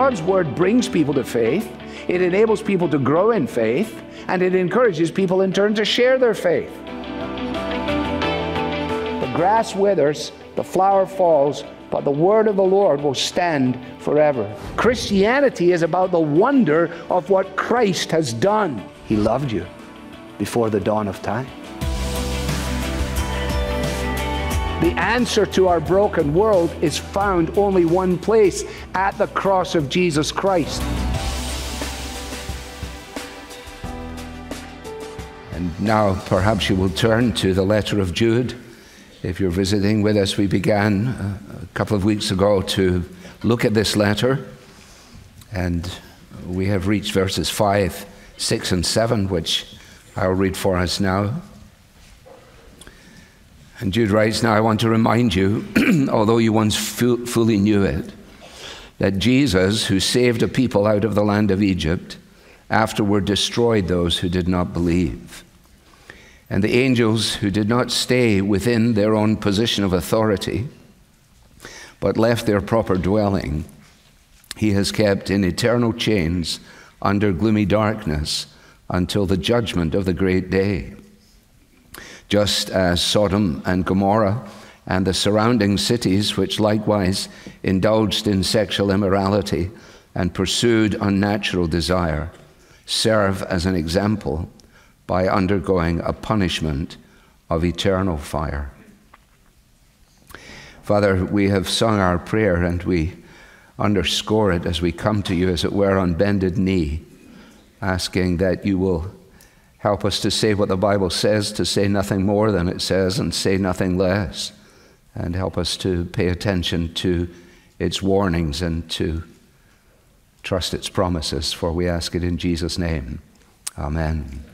God's word brings people to faith, it enables people to grow in faith, and it encourages people in turn to share their faith. The grass withers, the flower falls, but the word of the Lord will stand forever. Christianity is about the wonder of what Christ has done. He loved you before the dawn of time. The answer to our broken world is found only one place at the cross of Jesus Christ. And now perhaps you will turn to the letter of Jude. If you're visiting with us, we began uh, a couple of weeks ago to look at this letter, and we have reached verses 5, 6, and 7, which I'll read for us now. And Jude writes, Now I want to remind you, although you once fu- fully knew it, that Jesus, who saved a people out of the land of Egypt, afterward destroyed those who did not believe. And the angels who did not stay within their own position of authority, but left their proper dwelling, he has kept in eternal chains under gloomy darkness until the judgment of the great day just as Sodom and Gomorrah and the surrounding cities, which likewise indulged in sexual immorality and pursued unnatural desire, serve as an example by undergoing a punishment of eternal fire. Father, we have sung our prayer and we underscore it as we come to you, as it were, on bended knee, asking that you will Help us to say what the Bible says, to say nothing more than it says, and say nothing less. And help us to pay attention to its warnings and to trust its promises, for we ask it in Jesus' name. Amen.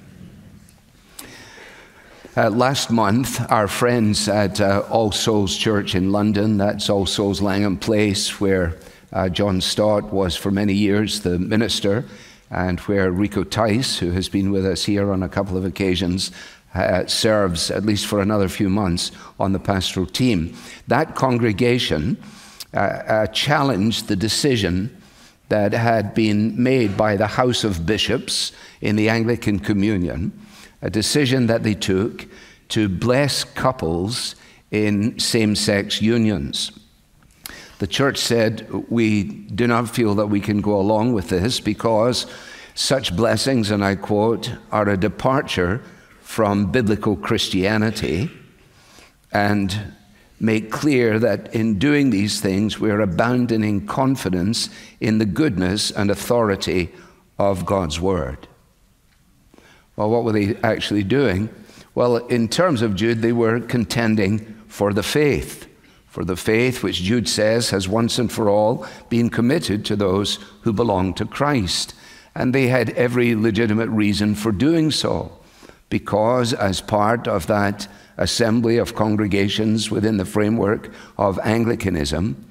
Uh, last month, our friends at uh, All Souls Church in London, that's All Souls Langham Place, where uh, John Stott was for many years the minister, and where Rico Tice, who has been with us here on a couple of occasions, uh, serves at least for another few months on the pastoral team. That congregation uh, uh, challenged the decision that had been made by the House of Bishops in the Anglican Communion, a decision that they took to bless couples in same sex unions. The church said, We do not feel that we can go along with this because such blessings, and I quote, are a departure from biblical Christianity and make clear that in doing these things, we're abandoning confidence in the goodness and authority of God's Word. Well, what were they actually doing? Well, in terms of Jude, they were contending for the faith for the faith which Jude says has once and for all been committed to those who belong to Christ. And they had every legitimate reason for doing so, because as part of that assembly of congregations within the framework of Anglicanism,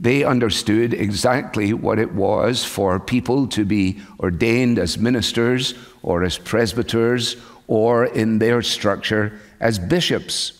they understood exactly what it was for people to be ordained as ministers or as presbyters or in their structure as bishops.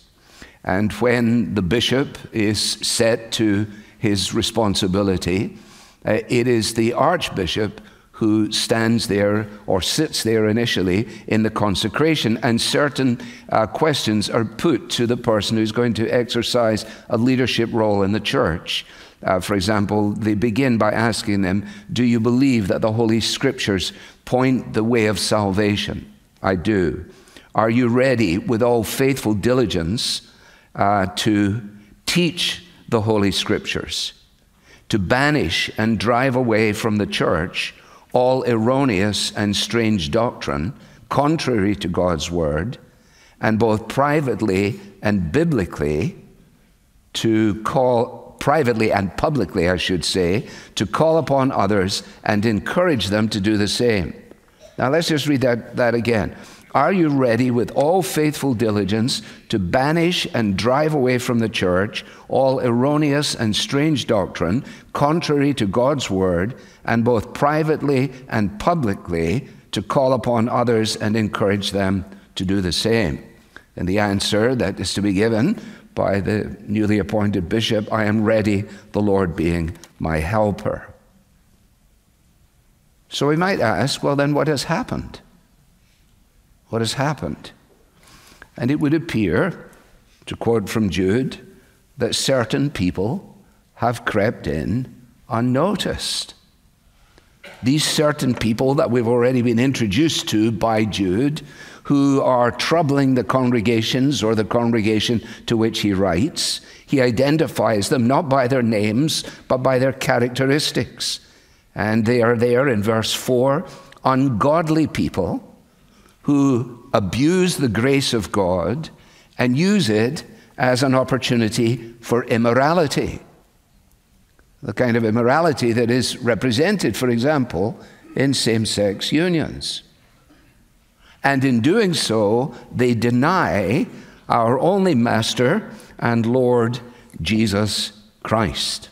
And when the bishop is set to his responsibility, uh, it is the archbishop who stands there or sits there initially in the consecration, and certain uh, questions are put to the person who's going to exercise a leadership role in the church. Uh, for example, they begin by asking them, Do you believe that the Holy Scriptures point the way of salvation? I do. Are you ready with all faithful diligence? Uh, to teach the Holy Scriptures, to banish and drive away from the church all erroneous and strange doctrine contrary to God's Word, and both privately and biblically to call, privately and publicly, I should say, to call upon others and encourage them to do the same. Now let's just read that, that again. Are you ready with all faithful diligence to banish and drive away from the church all erroneous and strange doctrine contrary to God's word, and both privately and publicly to call upon others and encourage them to do the same? And the answer that is to be given by the newly appointed bishop I am ready, the Lord being my helper. So we might ask, well, then what has happened? What has happened? And it would appear, to quote from Jude, that certain people have crept in unnoticed. These certain people that we've already been introduced to by Jude, who are troubling the congregations or the congregation to which he writes, he identifies them not by their names, but by their characteristics. And they are there in verse 4 ungodly people who abuse the grace of God and use it as an opportunity for immorality. The kind of immorality that is represented, for example, in same sex unions. And in doing so, they deny our only Master and Lord Jesus Christ.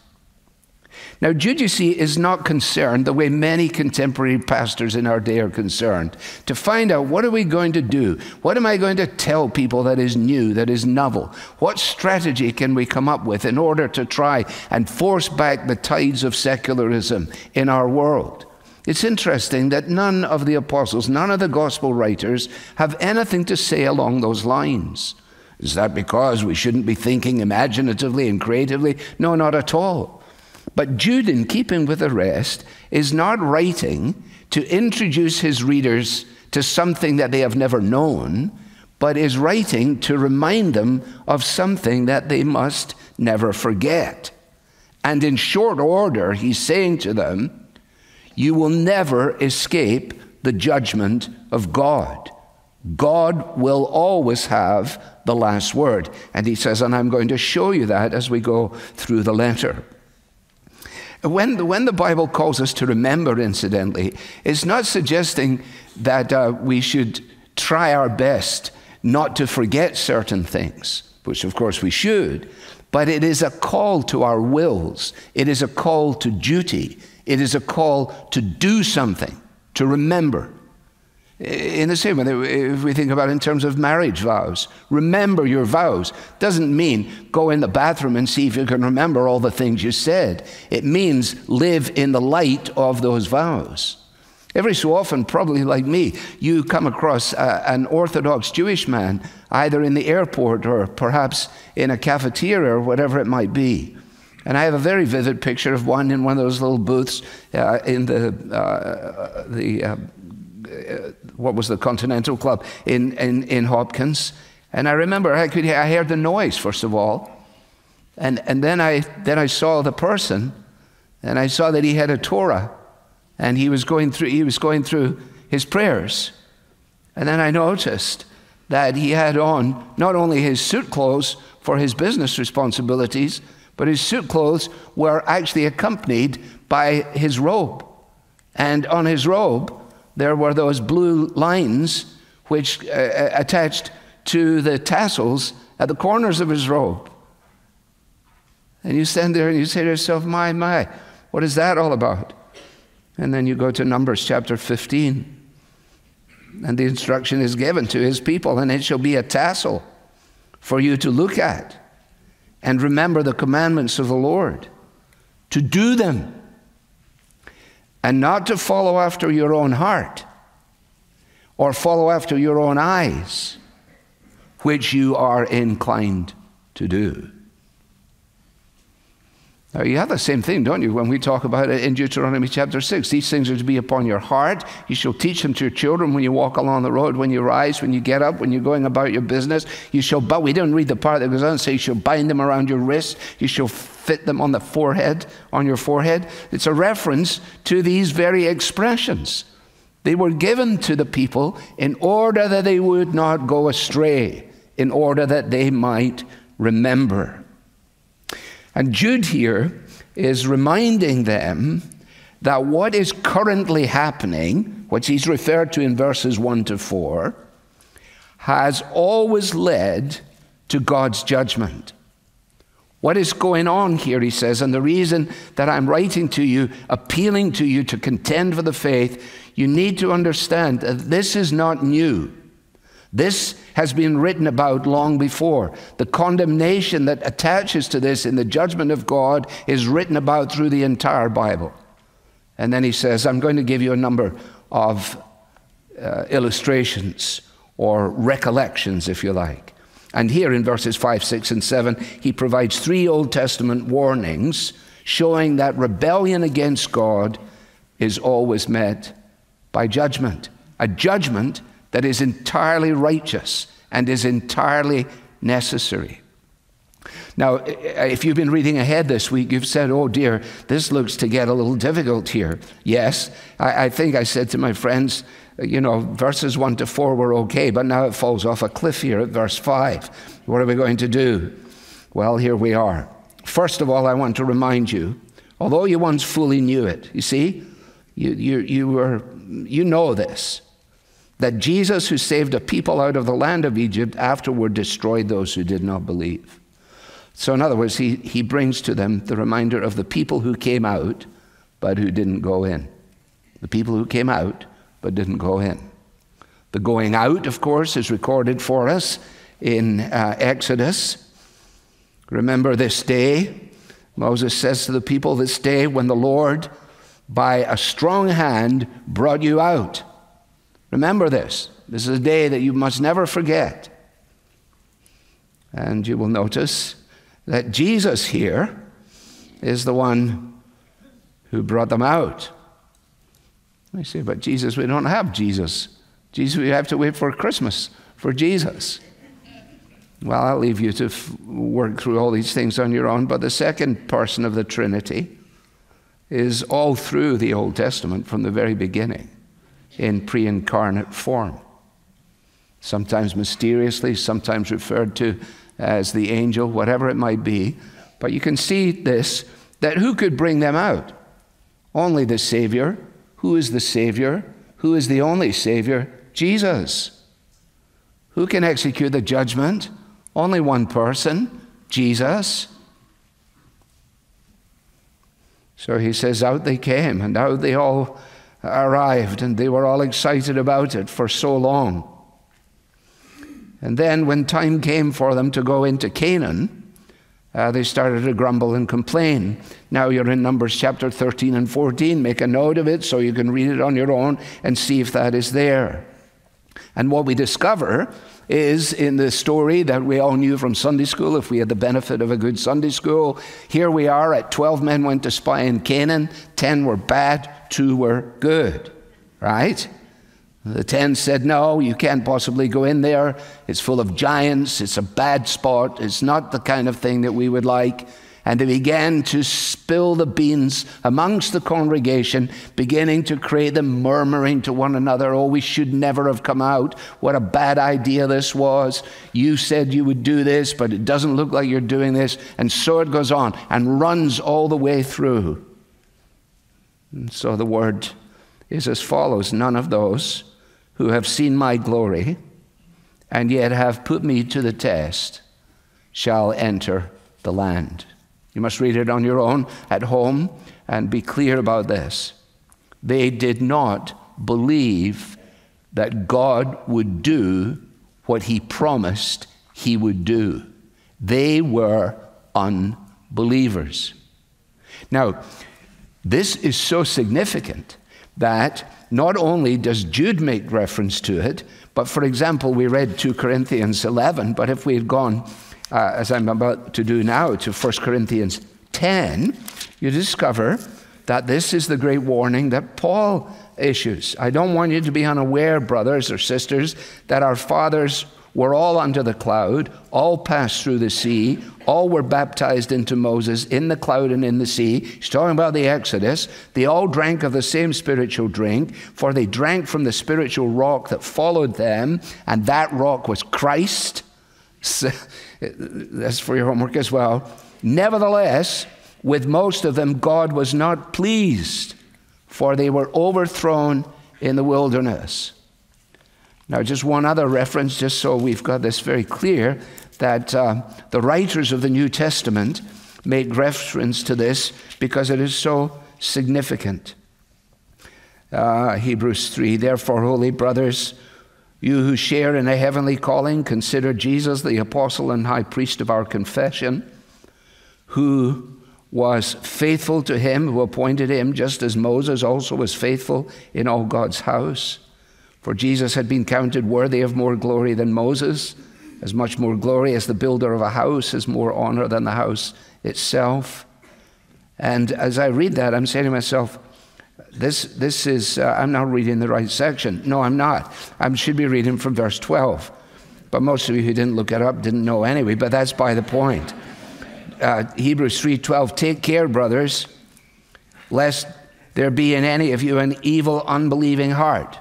Now, see, is not concerned the way many contemporary pastors in our day are concerned to find out what are we going to do? What am I going to tell people that is new, that is novel? What strategy can we come up with in order to try and force back the tides of secularism in our world? It's interesting that none of the apostles, none of the gospel writers have anything to say along those lines. Is that because we shouldn't be thinking imaginatively and creatively? No, not at all. But Jude, in keeping with the rest, is not writing to introduce his readers to something that they have never known, but is writing to remind them of something that they must never forget. And in short order, he's saying to them, you will never escape the judgment of God. God will always have the last word. And he says, and I'm going to show you that as we go through the letter. When the, when the Bible calls us to remember, incidentally, it's not suggesting that uh, we should try our best not to forget certain things, which of course we should, but it is a call to our wills, it is a call to duty, it is a call to do something, to remember. In the same way, if we think about it in terms of marriage vows, remember your vows doesn't mean go in the bathroom and see if you can remember all the things you said. It means live in the light of those vows. Every so often, probably like me, you come across a, an Orthodox Jewish man, either in the airport or perhaps in a cafeteria or whatever it might be. And I have a very vivid picture of one in one of those little booths uh, in the, uh, the uh, Uh, what was the Continental Club in, in, in Hopkins. And I remember I, could, I heard the noise, first of all. And, and then, I, then I saw the person, and I saw that he had a Torah, and he was going through, he was going through his prayers. And then I noticed that he had on not only his suit clothes for his business responsibilities, but his suit clothes were actually accompanied by his robe. And on his robe, there were those blue lines which uh, uh, attached to the tassels at the corners of his robe. And you stand there and you say to yourself, My, my, what is that all about? And then you go to Numbers chapter 15, and the instruction is given to his people, and it shall be a tassel for you to look at and remember the commandments of the Lord, to do them, and not to follow after your own heart or follow after your own eyes, which you are inclined to do. Now, you have the same thing, don't you, when we talk about it in Deuteronomy chapter 6. These things are to be upon your heart. You shall teach them to your children when you walk along the road, when you rise, when you get up, when you're going about your business. You shall, but we don't read the part that goes on and say you shall bind them around your wrist. You shall fit them on the forehead, on your forehead. It's a reference to these very expressions. They were given to the people in order that they would not go astray, in order that they might remember. And Jude here is reminding them that what is currently happening, which he's referred to in verses 1 to 4, has always led to God's judgment. What is going on here, he says, and the reason that I'm writing to you, appealing to you to contend for the faith, you need to understand that this is not new. This has been written about long before. The condemnation that attaches to this in the judgment of God is written about through the entire Bible. And then he says, I'm going to give you a number of uh, illustrations or recollections, if you like. And here in verses 5, 6, and 7, he provides three Old Testament warnings showing that rebellion against God is always met by judgment. A judgment that is entirely righteous and is entirely necessary. Now, if you've been reading ahead this week, you've said, oh dear, this looks to get a little difficult here. Yes, I, I think I said to my friends, you know, verses 1 to 4 were okay, but now it falls off a cliff here at verse 5. What are we going to do? Well, here we are. First of all, I want to remind you, although you once fully knew it, you see, you, you, you, were, you know this, that Jesus, who saved a people out of the land of Egypt, afterward destroyed those who did not believe. So, in other words, he, he brings to them the reminder of the people who came out but who didn't go in. The people who came out but didn't go in. The going out, of course, is recorded for us in uh, Exodus. Remember this day, Moses says to the people, This day when the Lord, by a strong hand, brought you out. Remember this. This is a day that you must never forget. And you will notice that Jesus here is the one who brought them out. I say, but Jesus, we don't have Jesus. Jesus, we have to wait for Christmas for Jesus. Well, I'll leave you to f- work through all these things on your own, but the second person of the Trinity is all through the Old Testament from the very beginning in pre incarnate form. Sometimes mysteriously, sometimes referred to as the angel, whatever it might be. But you can see this that who could bring them out? Only the Savior. Who is the Savior? Who is the only Savior? Jesus. Who can execute the judgment? Only one person, Jesus. So he says, Out they came, and out they all arrived, and they were all excited about it for so long. And then, when time came for them to go into Canaan, uh, they started to grumble and complain. Now you're in Numbers chapter 13 and 14. Make a note of it so you can read it on your own and see if that is there. And what we discover is in the story that we all knew from Sunday school, if we had the benefit of a good Sunday school. Here we are at 12 men went to spy in Canaan, 10 were bad, 2 were good. Right? The 10 said, No, you can't possibly go in there. It's full of giants. It's a bad spot. It's not the kind of thing that we would like. And they began to spill the beans amongst the congregation, beginning to create them, murmuring to one another, Oh, we should never have come out. What a bad idea this was. You said you would do this, but it doesn't look like you're doing this. And so it goes on and runs all the way through. And so the word is as follows None of those who have seen my glory and yet have put me to the test shall enter the land. You must read it on your own at home and be clear about this. They did not believe that God would do what he promised he would do. They were unbelievers. Now, this is so significant that not only does Jude make reference to it, but for example, we read 2 Corinthians 11, but if we had gone, uh, as I'm about to do now, to 1 Corinthians 10, you discover that this is the great warning that Paul issues. I don't want you to be unaware, brothers or sisters, that our fathers were all under the cloud, all passed through the sea, all were baptized into Moses in the cloud and in the sea. He's talking about the Exodus. They all drank of the same spiritual drink, for they drank from the spiritual rock that followed them, and that rock was Christ. So, that's for your homework as well. Nevertheless, with most of them, God was not pleased, for they were overthrown in the wilderness. Now, just one other reference, just so we've got this very clear, that uh, the writers of the New Testament make reference to this because it is so significant. Uh, Hebrews 3 Therefore, holy brothers, you who share in a heavenly calling, consider Jesus the apostle and high priest of our confession, who, was faithful to him who appointed him, just as Moses also was faithful in all God's house. For Jesus had been counted worthy of more glory than Moses, as much more glory as the builder of a house has more honor than the house itself. And as I read that, I'm saying to myself, this, this is, uh, I'm not reading the right section. No, I'm not. I should be reading from verse 12. But most of you who didn't look it up didn't know anyway, but that's by the point. Uh, Hebrews 3:12 Take care brothers lest there be in any of you an evil unbelieving heart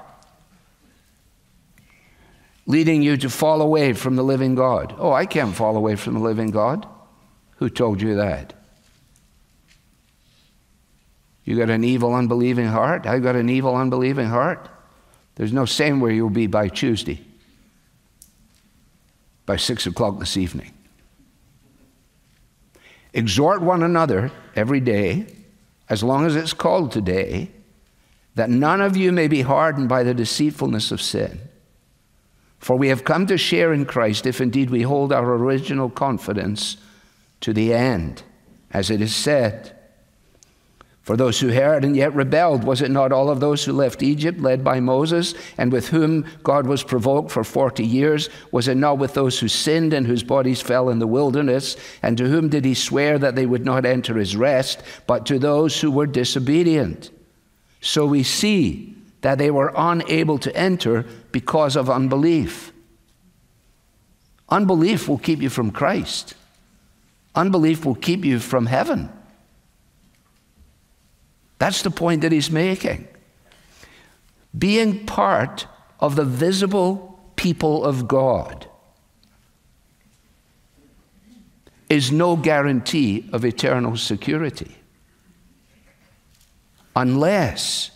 leading you to fall away from the living God. Oh, I can't fall away from the living God. Who told you that? You got an evil, unbelieving heart? I got an evil, unbelieving heart? There's no saying where you'll be by Tuesday, by six o'clock this evening. Exhort one another every day, as long as it's called today, that none of you may be hardened by the deceitfulness of sin. For we have come to share in Christ if indeed we hold our original confidence to the end, as it is said. For those who heard and yet rebelled, was it not all of those who left Egypt, led by Moses, and with whom God was provoked for forty years? Was it not with those who sinned and whose bodies fell in the wilderness? And to whom did he swear that they would not enter his rest, but to those who were disobedient? So we see that they were unable to enter because of unbelief. Unbelief will keep you from Christ, unbelief will keep you from heaven. That's the point that he's making. Being part of the visible people of God is no guarantee of eternal security unless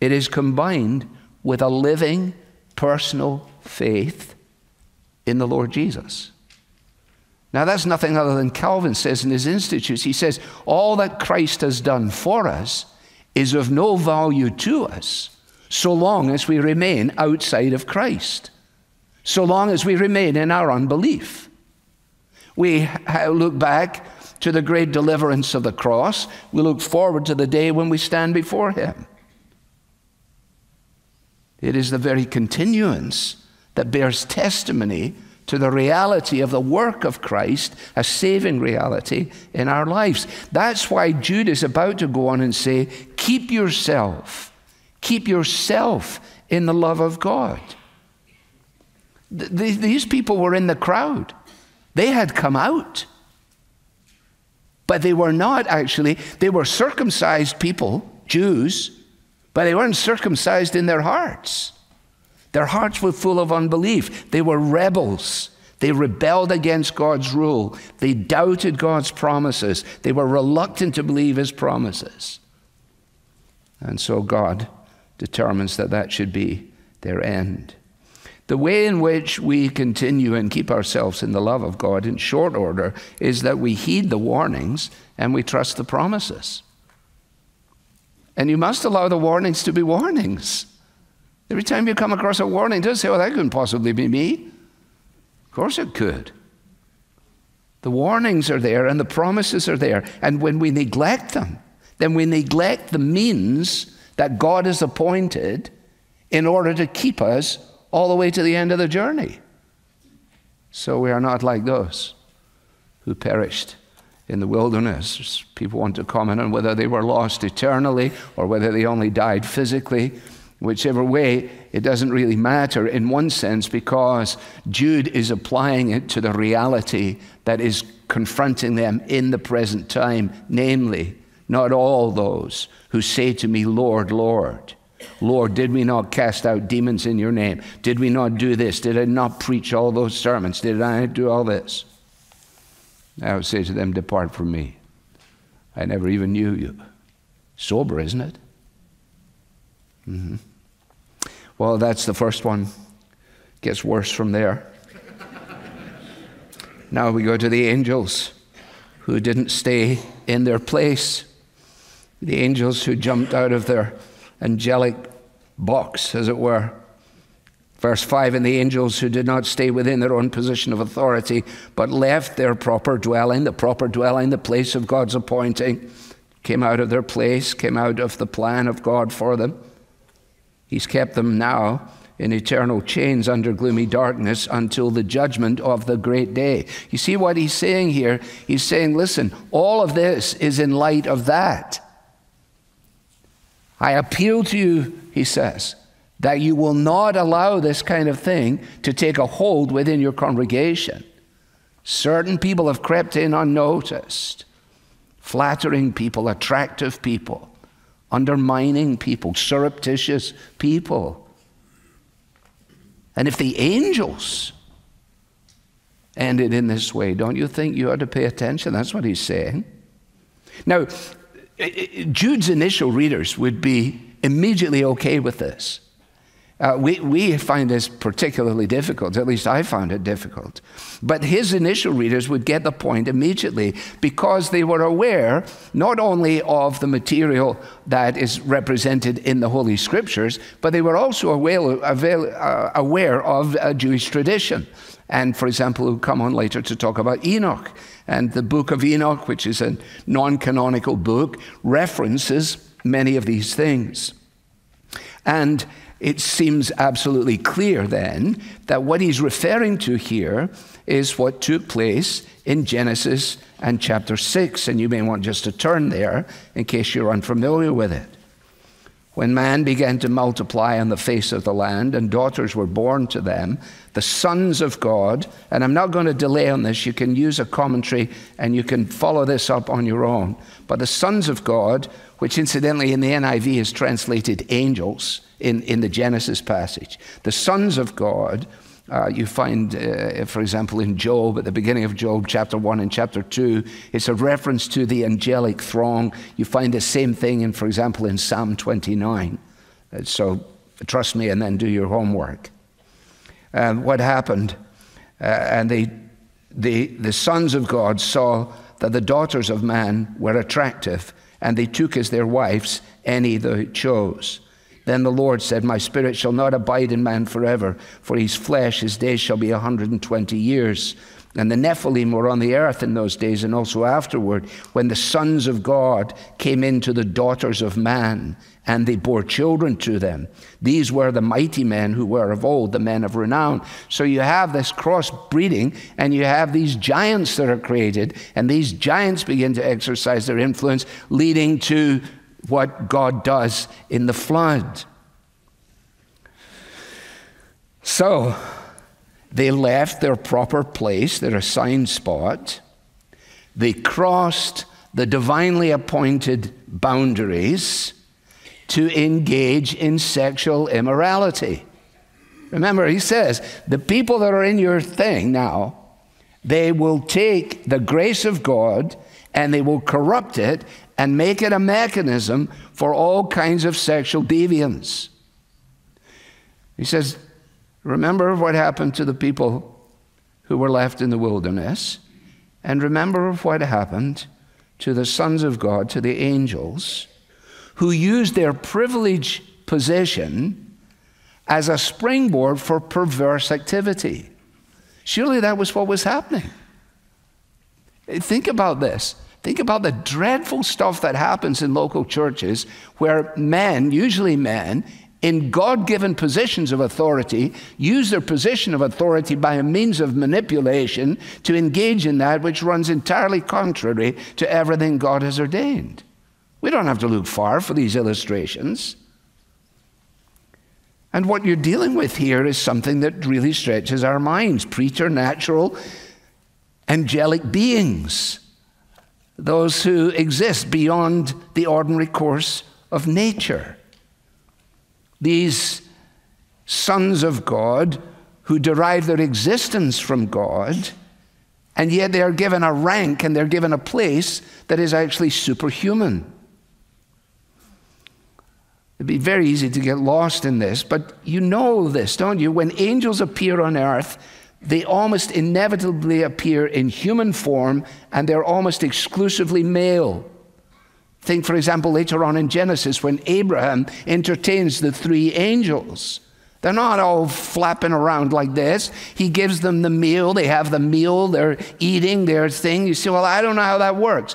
it is combined with a living personal faith in the Lord Jesus. Now, that's nothing other than Calvin says in his Institutes. He says, All that Christ has done for us is of no value to us so long as we remain outside of Christ, so long as we remain in our unbelief. We look back to the great deliverance of the cross, we look forward to the day when we stand before Him. It is the very continuance that bears testimony to the reality of the work of Christ, a saving reality in our lives. That's why Jude is about to go on and say, Keep yourself, keep yourself in the love of God. These people were in the crowd, they had come out. But they were not actually, they were circumcised people, Jews, but they weren't circumcised in their hearts. Their hearts were full of unbelief. They were rebels. They rebelled against God's rule. They doubted God's promises. They were reluctant to believe his promises. And so God determines that that should be their end. The way in which we continue and keep ourselves in the love of God in short order is that we heed the warnings and we trust the promises. And you must allow the warnings to be warnings. Every time you come across a warning, don't say, well, that couldn't possibly be me. Of course it could. The warnings are there and the promises are there. And when we neglect them, then we neglect the means that God has appointed in order to keep us all the way to the end of the journey. So we are not like those who perished in the wilderness. People want to comment on whether they were lost eternally or whether they only died physically. Whichever way, it doesn't really matter in one sense because Jude is applying it to the reality that is confronting them in the present time, namely, not all those who say to me, Lord, Lord. Lord, did we not cast out demons in your name? Did we not do this? Did I not preach all those sermons? Did I do all this? I would say to them, Depart from me. I never even knew you. Sober, isn't it? Mm-hmm. Well, that's the first one. Gets worse from there. now we go to the angels who didn't stay in their place. The angels who jumped out of their angelic box, as it were, Verse 5 And the angels who did not stay within their own position of authority, but left their proper dwelling, the proper dwelling, the place of God's appointing, came out of their place, came out of the plan of God for them. He's kept them now in eternal chains under gloomy darkness until the judgment of the great day. You see what he's saying here? He's saying, listen, all of this is in light of that. I appeal to you, he says, that you will not allow this kind of thing to take a hold within your congregation. Certain people have crept in unnoticed, flattering people, attractive people, undermining people, surreptitious people. And if the angels ended in this way, don't you think you ought to pay attention? That's what he's saying. Now, Jude's initial readers would be immediately okay with this. Uh, we, we find this particularly difficult, at least I found it difficult. But his initial readers would get the point immediately because they were aware not only of the material that is represented in the Holy Scriptures, but they were also aware, uh, aware of a Jewish tradition. And for example, we'll come on later to talk about Enoch. And the book of Enoch, which is a non canonical book, references many of these things. And it seems absolutely clear then that what he's referring to here is what took place in Genesis and chapter 6. And you may want just to turn there in case you're unfamiliar with it. When man began to multiply on the face of the land and daughters were born to them, the sons of God, and I'm not going to delay on this, you can use a commentary and you can follow this up on your own. But the sons of God, which incidentally in the NIV is translated angels, in, in the Genesis passage. The sons of God, uh, you find, uh, for example, in Job, at the beginning of Job, chapter 1 and chapter 2, it's a reference to the angelic throng. You find the same thing, in, for example, in Psalm 29. Uh, so trust me and then do your homework. And what happened? Uh, and they, the, the sons of God saw that the daughters of man were attractive, and they took as their wives any they chose. Then the Lord said, My spirit shall not abide in man forever, for his flesh, his days shall be a 120 years. And the Nephilim were on the earth in those days and also afterward, when the sons of God came into the daughters of man, and they bore children to them. These were the mighty men who were of old, the men of renown. So you have this crossbreeding, and you have these giants that are created, and these giants begin to exercise their influence, leading to what God does in the flood. So they left their proper place, their assigned spot. They crossed the divinely appointed boundaries to engage in sexual immorality. Remember, he says, the people that are in your thing now, they will take the grace of God and they will corrupt it and make it a mechanism for all kinds of sexual deviance. He says, Remember what happened to the people who were left in the wilderness, and remember what happened to the sons of God, to the angels, who used their privileged position as a springboard for perverse activity. Surely that was what was happening. Think about this. Think about the dreadful stuff that happens in local churches where men, usually men, in God given positions of authority, use their position of authority by a means of manipulation to engage in that which runs entirely contrary to everything God has ordained. We don't have to look far for these illustrations. And what you're dealing with here is something that really stretches our minds preternatural, angelic beings those who exist beyond the ordinary course of nature. These sons of God who derive their existence from God, and yet they are given a rank and they're given a place that is actually superhuman. It'd be very easy to get lost in this, but you know this, don't you? When angels appear on earth, they almost inevitably appear in human form and they're almost exclusively male. Think, for example, later on in Genesis when Abraham entertains the three angels. They're not all flapping around like this. He gives them the meal. They have the meal. They're eating their thing. You say, Well, I don't know how that works.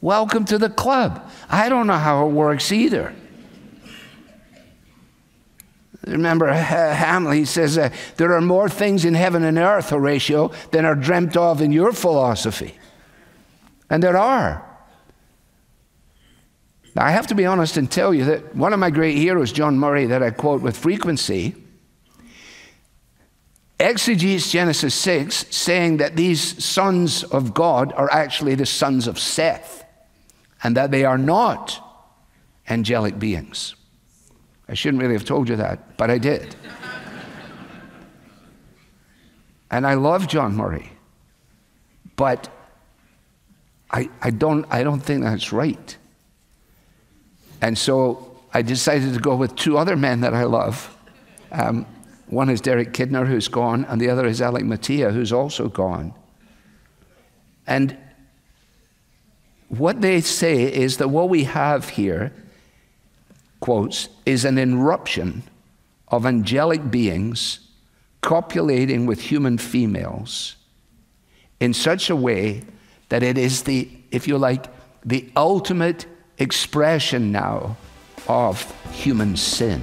Welcome to the club. I don't know how it works either. Remember, Hamlet says uh, there are more things in heaven and earth, Horatio, than are dreamt of in your philosophy. And there are. Now, I have to be honest and tell you that one of my great heroes, John Murray, that I quote with frequency, exegetes Genesis 6, saying that these sons of God are actually the sons of Seth, and that they are not angelic beings. I shouldn't really have told you that, but I did. and I love John Murray, but I, I, don't, I don't think that's right. And so I decided to go with two other men that I love. Um, one is Derek Kidner, who's gone, and the other is Alec Motyer, who's also gone. And what they say is that what we have here, quotes, is an eruption of angelic beings copulating with human females in such a way that it is the, if you like, the ultimate expression now of human sin.